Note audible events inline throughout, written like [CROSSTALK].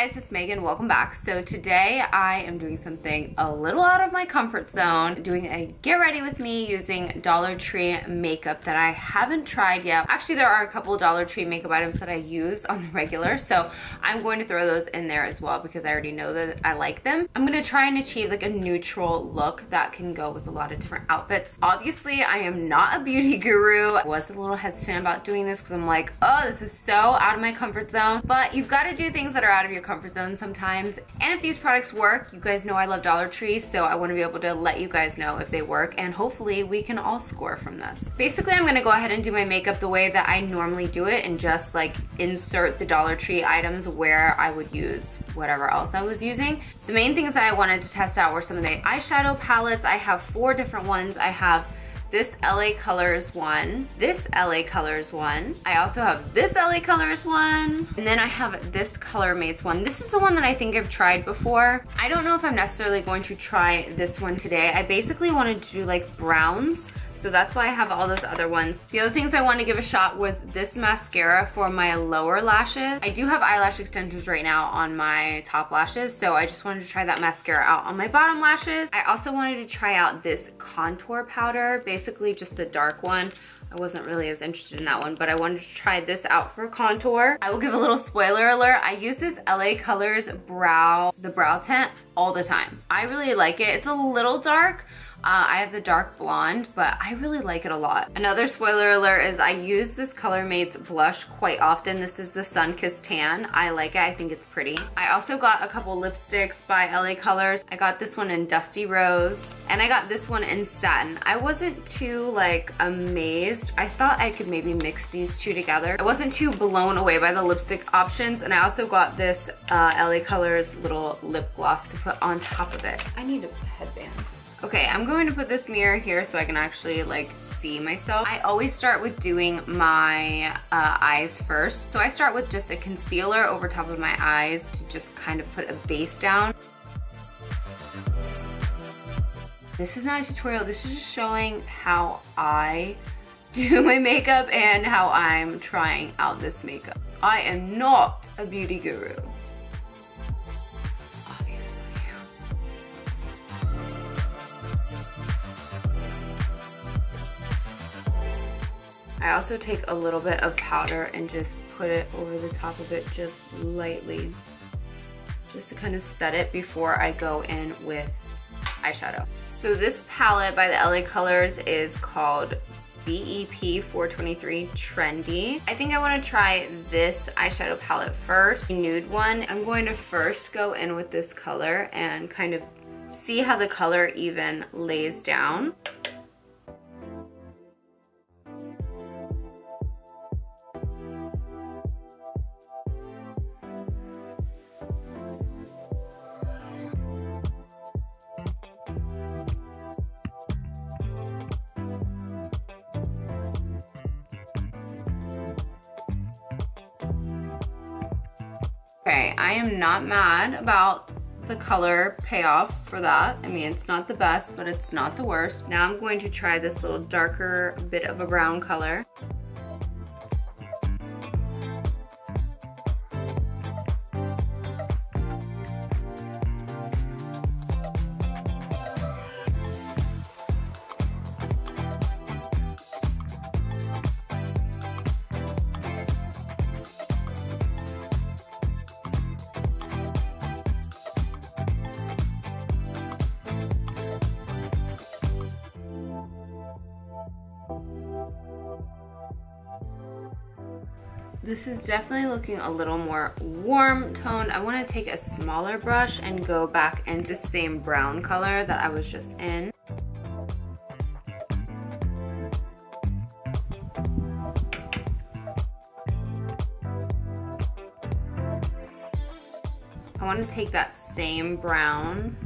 guys, it's Megan. Welcome back. So today I am doing something a little out of my comfort zone, doing a get ready with me using Dollar Tree makeup that I haven't tried yet. Actually, there are a couple Dollar Tree makeup items that I use on the regular, so I'm going to throw those in there as well because I already know that I like them. I'm gonna try and achieve like a neutral look that can go with a lot of different outfits. Obviously, I am not a beauty guru. I was a little hesitant about doing this because I'm like, oh, this is so out of my comfort zone, but you've got to do things that are out of your comfort zone sometimes. And if these products work, you guys know I love Dollar Tree, so I wanna be able to let you guys know if they work, and hopefully we can all score from this. Basically, I'm gonna go ahead and do my makeup the way that I normally do it and just like insert the Dollar Tree items where I would use whatever else I was using. The main things that I wanted to test out were some of the eyeshadow palettes. I have four different ones. I have this LA Colors one, this LA Colors one. I also have this LA Colors one, and then I have this Color Mates one. This is the one that I think I've tried before. I don't know if I'm necessarily going to try this one today. I basically wanted to do like browns so that's why I have all those other ones. The other things I wanted to give a shot was this mascara for my lower lashes. I do have eyelash extensions right now on my top lashes, so I just wanted to try that mascara out on my bottom lashes. I also wanted to try out this contour powder, basically just the dark one. I wasn't really as interested in that one, but I wanted to try this out for contour. I will give a little spoiler alert. I use this LA Colors brow, the brow tint all the time. I really like it. It's a little dark, uh, I have the dark blonde, but I really like it a lot. Another spoiler alert is I use this Color Mates blush quite often. This is the Sunkissed Tan. I like it, I think it's pretty. I also got a couple lipsticks by LA Colors. I got this one in Dusty Rose, and I got this one in Satin. I wasn't too like amazed. I thought I could maybe mix these two together. I wasn't too blown away by the lipstick options, and I also got this uh, LA Colors little lip gloss to put on top of it. I need a headband. Okay, I'm going to put this mirror here so I can actually like see myself. I always start with doing my uh, eyes first. So I start with just a concealer over top of my eyes to just kind of put a base down. This is not a tutorial, this is just showing how I [LAUGHS] do my makeup and how I'm trying out this makeup. I am not a beauty guru. I also take a little bit of powder and just put it over the top of it just lightly. Just to kind of set it before I go in with eyeshadow. So this palette by the LA Colors is called BEP 423 Trendy. I think I want to try this eyeshadow palette first, nude one. I'm going to first go in with this color and kind of see how the color even lays down. Okay, I am not mad about the color payoff for that. I mean, it's not the best, but it's not the worst. Now I'm going to try this little darker bit of a brown color. This is definitely looking a little more warm toned. I want to take a smaller brush and go back into the same brown color that I was just in. I want to take that same brown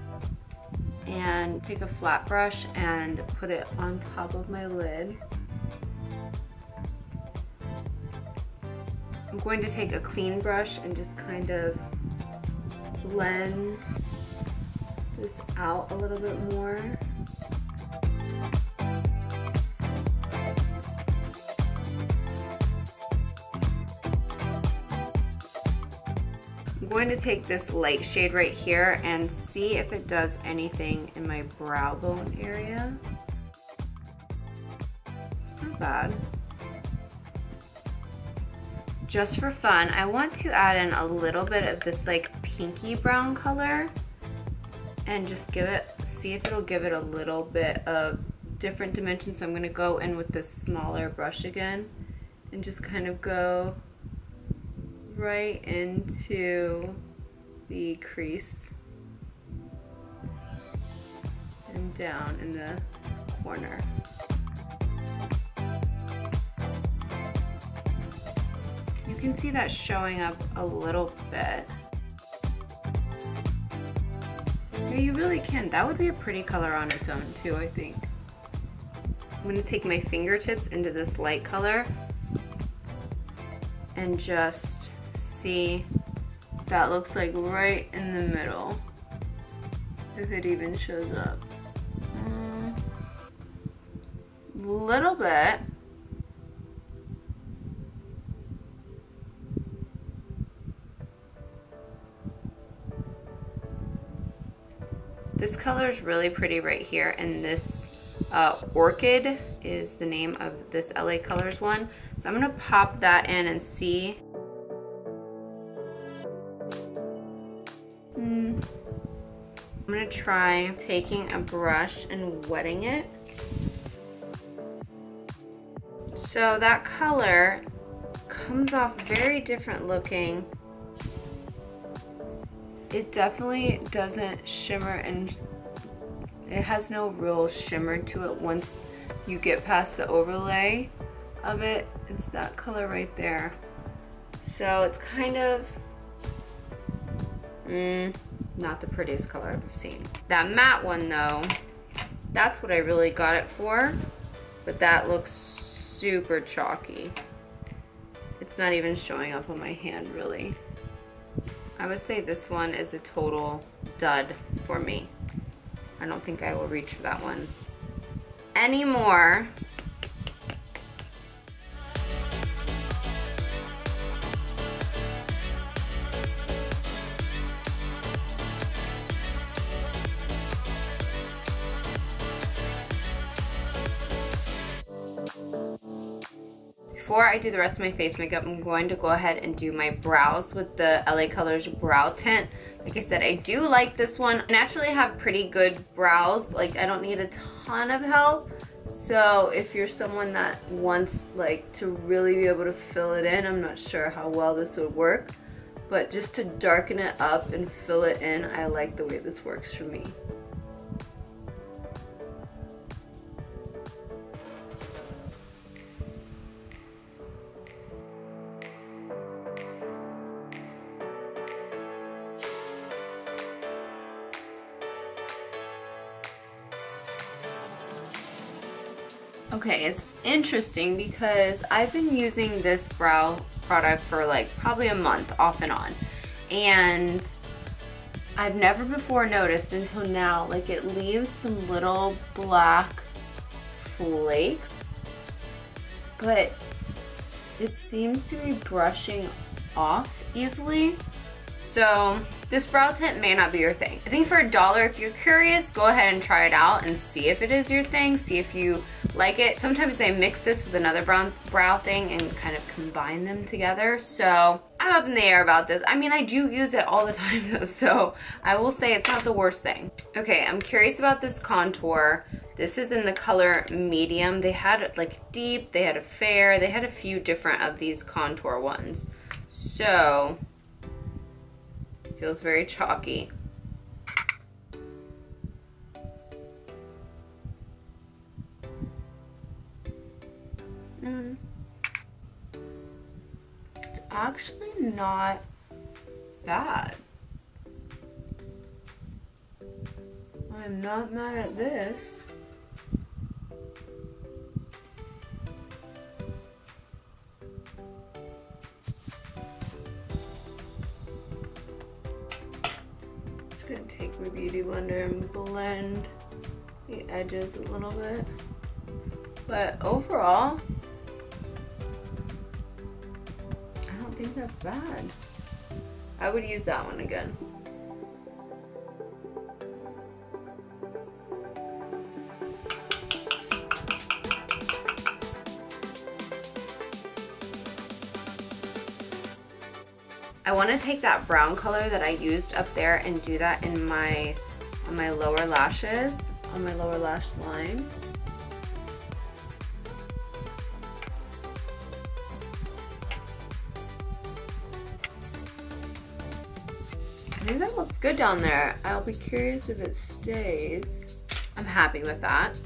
and take a flat brush and put it on top of my lid. I'm going to take a clean brush and just kind of blend this out a little bit more. I'm going to take this light shade right here and see if it does anything in my brow bone area. It's not bad. Just for fun, I want to add in a little bit of this like pinky brown color and just give it, see if it'll give it a little bit of different dimension. So I'm gonna go in with this smaller brush again and just kind of go right into the crease and down in the corner. Can see that showing up a little bit. Yeah, you really can. That would be a pretty color on its own too, I think. I'm gonna take my fingertips into this light color and just see that looks like right in the middle if it even shows up a um, little bit This color is really pretty right here and this uh, Orchid is the name of this LA Colors one. So I'm gonna pop that in and see. Hmm. I'm gonna try taking a brush and wetting it. So that color comes off very different looking. It definitely doesn't shimmer and it has no real shimmer to it once you get past the overlay of it. It's that color right there. So it's kind of, mm, not the prettiest color I've seen. That matte one though, that's what I really got it for, but that looks super chalky. It's not even showing up on my hand really. I would say this one is a total dud for me. I don't think I will reach for that one anymore. Before I do the rest of my face makeup, I'm going to go ahead and do my brows with the LA Colors Brow Tint. Like I said, I do like this one. I naturally have pretty good brows. Like I don't need a ton of help. So if you're someone that wants like to really be able to fill it in, I'm not sure how well this would work. But just to darken it up and fill it in, I like the way this works for me. Okay, it's interesting because I've been using this brow product for like probably a month off and on. And I've never before noticed until now, like it leaves some little black flakes, but it seems to be brushing off easily. So this brow tint may not be your thing. I think for a dollar, if you're curious, go ahead and try it out and see if it is your thing. See if you like it. Sometimes I mix this with another brown brow thing and kind of combine them together. So I'm up in the air about this. I mean, I do use it all the [LAUGHS] time though, so I will say it's not the worst thing. Okay, I'm curious about this contour. This is in the color medium. They had like deep, they had a fair, they had a few different of these contour ones. So Feels very chalky. Mm. It's actually not bad. I'm not mad at this. My Beauty Blender and blend the edges a little bit. But overall, I don't think that's bad. I would use that one again. I want to take that brown color that I used up there and do that in my on my lower lashes, on my lower lash line. I think that looks good down there. I'll be curious if it stays. I'm happy with that.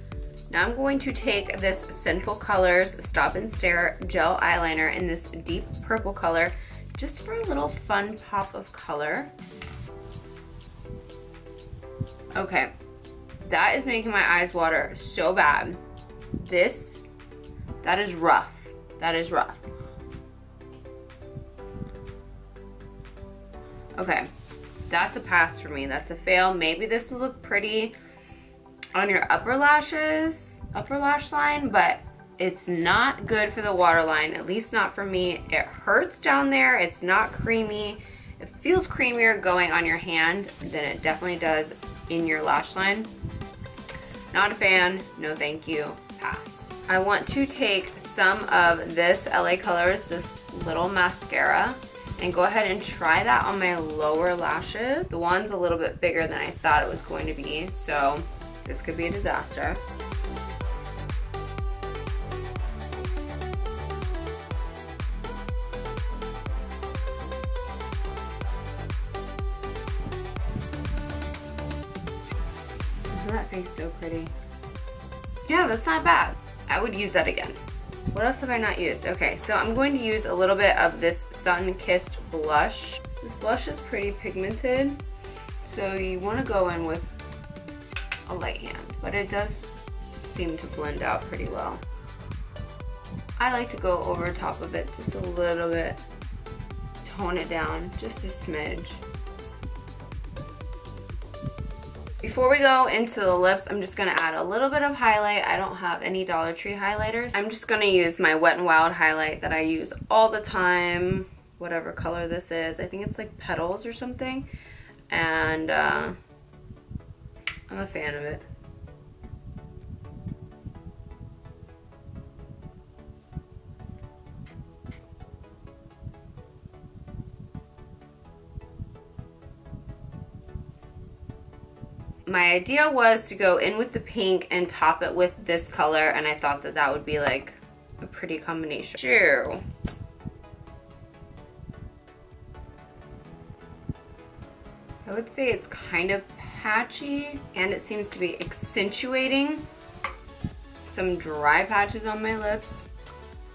Now I'm going to take this Sinful Colors Stop and Stare Gel Eyeliner in this deep purple color just for a little fun pop of color. Okay, that is making my eyes water so bad. This, that is rough. That is rough. Okay, that's a pass for me. That's a fail. Maybe this will look pretty on your upper lashes, upper lash line, but it's not good for the waterline, at least not for me. It hurts down there, it's not creamy. It feels creamier going on your hand than it definitely does in your lash line. Not a fan, no thank you, pass. I want to take some of this LA Colors, this little mascara, and go ahead and try that on my lower lashes. The one's a little bit bigger than I thought it was going to be, so this could be a disaster. So pretty. Yeah, that's not bad. I would use that again. What else have I not used? Okay, so I'm going to use a little bit of this Sun Kissed blush. This blush is pretty pigmented, so you want to go in with a light hand, but it does seem to blend out pretty well. I like to go over top of it just a little bit, tone it down just a smidge. Before we go into the lips, I'm just going to add a little bit of highlight. I don't have any Dollar Tree highlighters. I'm just going to use my Wet n Wild highlight that I use all the time, whatever color this is. I think it's like Petals or something. And uh, I'm a fan of it. My idea was to go in with the pink and top it with this color and I thought that that would be like a pretty combination. Sure. I would say it's kind of patchy and it seems to be accentuating some dry patches on my lips.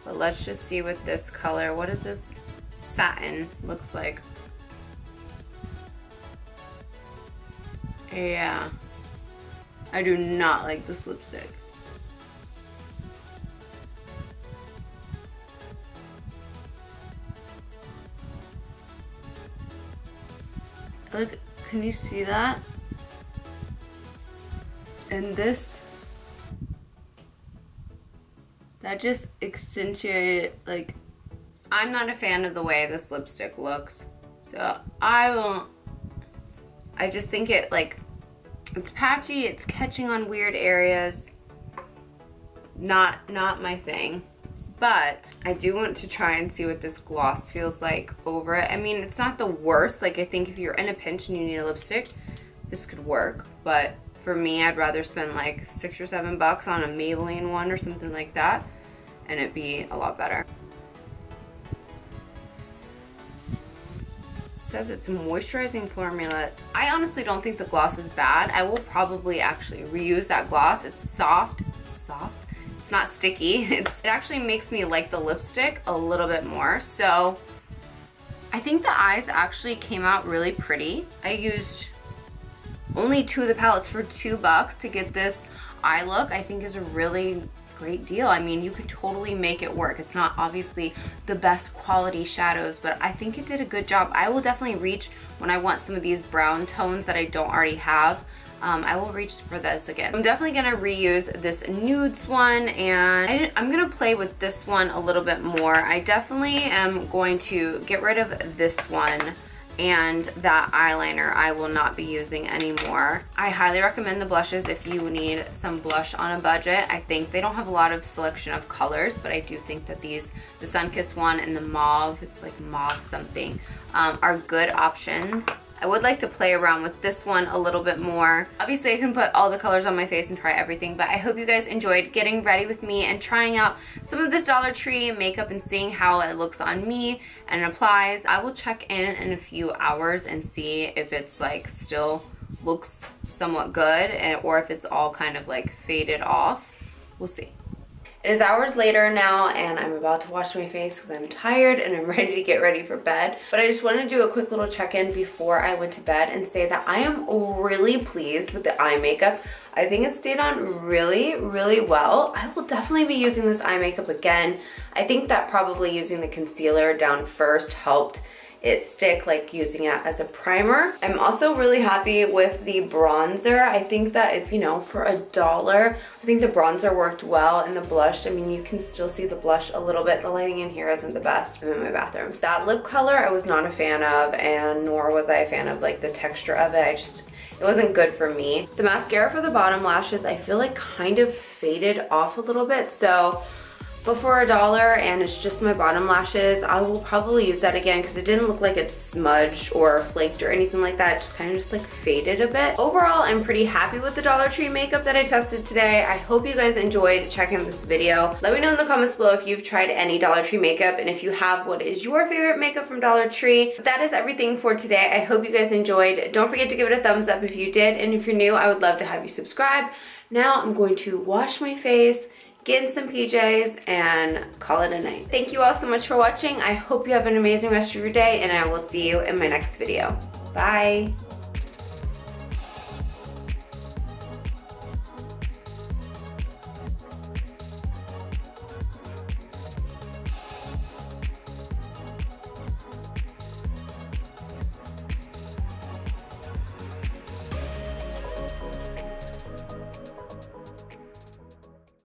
But let's just see what this color, what is this satin looks like. Yeah. I do not like this lipstick. Look, can you see that? And this, that just accentuated, like, I'm not a fan of the way this lipstick looks. So I won't I just think it like, it's patchy, it's catching on weird areas. Not, not my thing. But I do want to try and see what this gloss feels like over it. I mean, it's not the worst. Like I think if you're in a pinch and you need a lipstick, this could work. But for me, I'd rather spend like six or seven bucks on a Maybelline one or something like that and it'd be a lot better. Says it's a moisturizing formula. I honestly don't think the gloss is bad. I will probably actually reuse that gloss. It's soft, soft. It's not sticky. [LAUGHS] It's, it actually makes me like the lipstick a little bit more. So I think the eyes actually came out really pretty. I used only two of the palettes for two bucks to get this eye look. I think is a really great deal. I mean, you could totally make it work. It's not obviously the best quality shadows, but I think it did a good job. I will definitely reach when I want some of these brown tones that I don't already have. Um, I will reach for this again. I'm definitely gonna reuse this nudes one and I am gonna play with this one a little bit more. I definitely am going to get rid of this one and that eyeliner I will not be using anymore. I highly recommend the blushes if you need some blush on a budget. I think they don't have a lot of selection of colors, but I do think that these, the Sunkissed one and the mauve, it's like mauve something, um, are good options. I would like to play around with this one a little bit more. Obviously I can put all the colors on my face and try everything, but I hope you guys enjoyed getting ready with me and trying out some of this Dollar Tree makeup and seeing how it looks on me and applies. I will check in in a few hours and see if it's like still looks somewhat good and, or if it's all kind of like faded off. We'll see. It is hours later now and I'm about to wash my face because I'm tired and I'm [LAUGHS] ready to get ready for bed. But I just want to do a quick little check-in before I went to bed and say that I am really pleased with the eye makeup. I think it stayed on really, really well. I will definitely be using this eye makeup again. I think that probably using the concealer down first helped it stick like using it as a primer. I'm also really happy with the bronzer. I think that if, you know, for a dollar, I think the bronzer worked well and the blush, I mean, you can still see the blush a little bit. The lighting in here isn't the best. I'm in my bathroom. So that lip color I was not a fan of and nor was I a fan of like the texture of it. I just, it wasn't good for me. The mascara for the bottom lashes, I feel like kind of faded off a little bit. So but for a dollar and it's just my bottom lashes, I will probably use that again because it didn't look like it smudged or flaked or anything like that. It just kind of just like faded a bit. Overall, I'm pretty happy with the Dollar Tree makeup that I tested today. I hope you guys enjoyed checking this video. Let me know in the comments below if you've tried any Dollar Tree makeup and if you have, what is your favorite makeup from Dollar Tree? But that is everything for today. I hope you guys enjoyed. Don't forget to give it a thumbs up if you did. And if you're new, I would love to have you subscribe. Now I'm going to wash my face, get in some PJs, and call it a night. Thank you all so much for watching. I hope you have an amazing rest of your day, and I will see you in my next video. Bye.